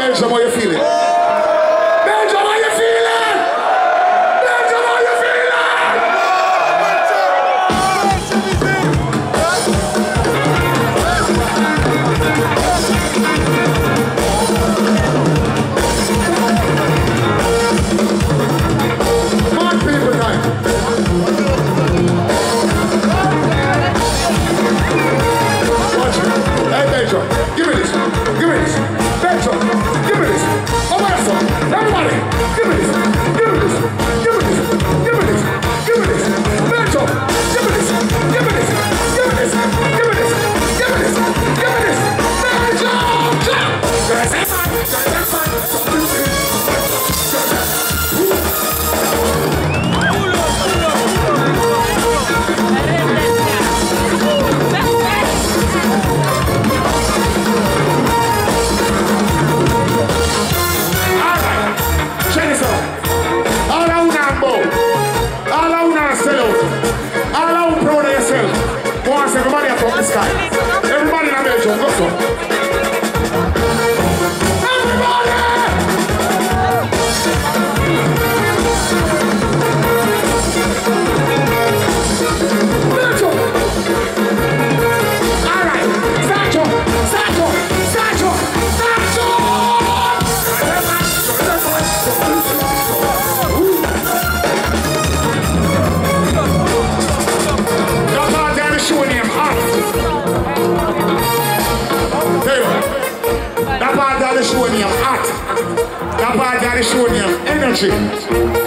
Benjamin, how you feeling? Benjamin, how you feeling? Benjamin, how you feeling? Mad people night. Watch it. Hey, Benjamin. Give it up, give it up, give it up, give it up, give it up, man. Give it up, give it up, give it up, give it up, give Cause if I, cause if I them act. That bad daddy showed them energy.